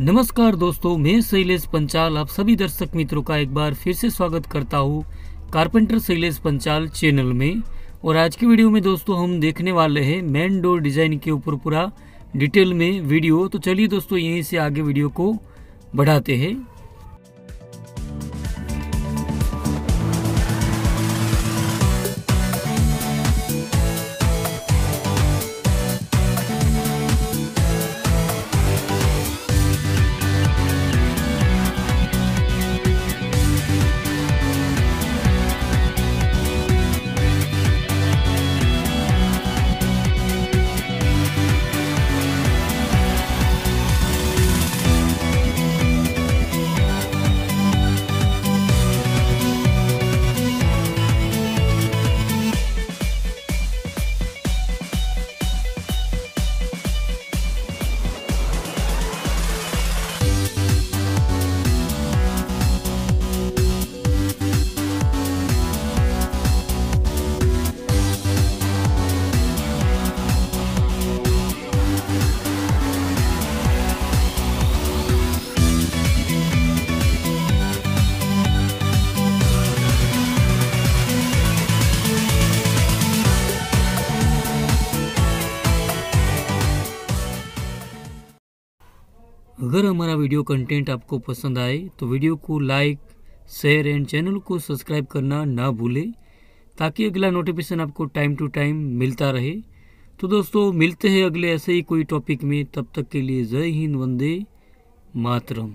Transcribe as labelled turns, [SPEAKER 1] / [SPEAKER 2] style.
[SPEAKER 1] नमस्कार दोस्तों, मैं शैलेश पंचाल, आप सभी दर्शक मित्रों का एक बार फिर से स्वागत करता हूँ कारपेंटर शैलेश पंचाल चैनल में। और आज की वीडियो में दोस्तों, हम देखने वाले हैं मेन डोर डिज़ाइन के ऊपर पूरा डिटेल में वीडियो। तो चलिए दोस्तों, यहीं से आगे वीडियो को बढ़ाते हैं। अगर हमारा वीडियो कंटेंट आपको पसंद आए तो वीडियो को लाइक, शेयर एंड चैनल को सब्सक्राइब करना ना भूलें, ताकि अगला नोटिफिकेशन आपको टाइम टू टाइम मिलता रहे। तो दोस्तों, मिलते हैं अगले ऐसे ही कोई टॉपिक में। तब तक के लिए जय हिंद, वंदे मातरम।